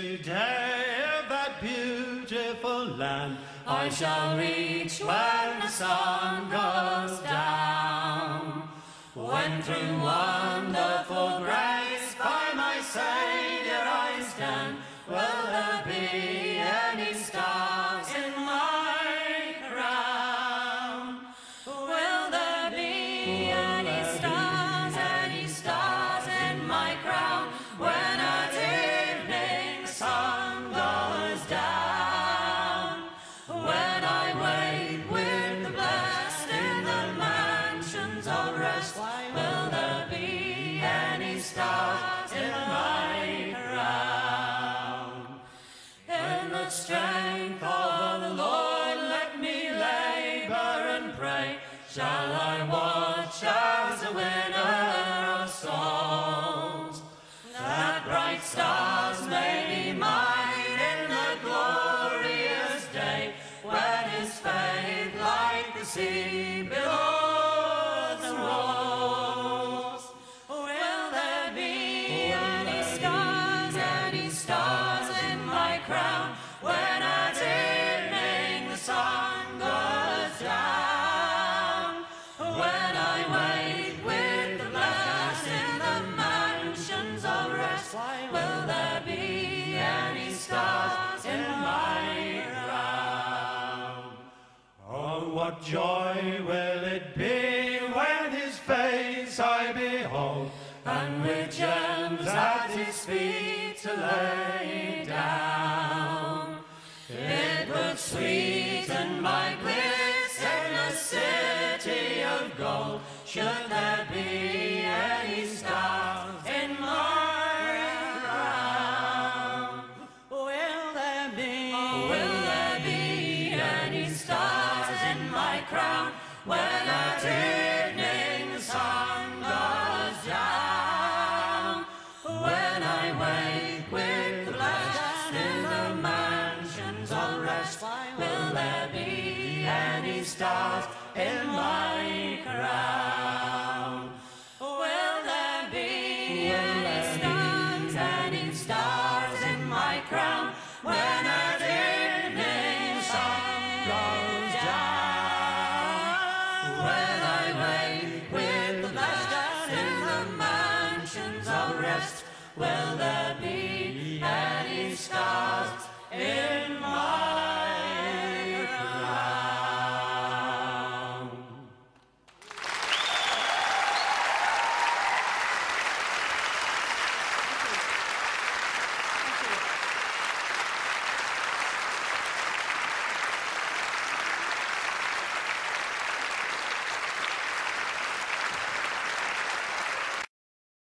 today of that beautiful land. I shall reach when the sun goes down. When through wonderful grace by my Savior I stand, will there be any stars in my crown? Will there be stars in my crown? In the strength of the Lord, let me labor and pray. Shall I watch as a winner of souls? That bright stars may be mine in the glorious day when His faith like the sea what joy will it be when his face I behold, and with gems at his feet to lay down. It would sweeten my bliss in the city of gold, should there stars in my crown. Will there be Will any stars, any stars in my crown when an evening sun goes down? When I wake with the blessed in the mansions of rest? Will there be any stars in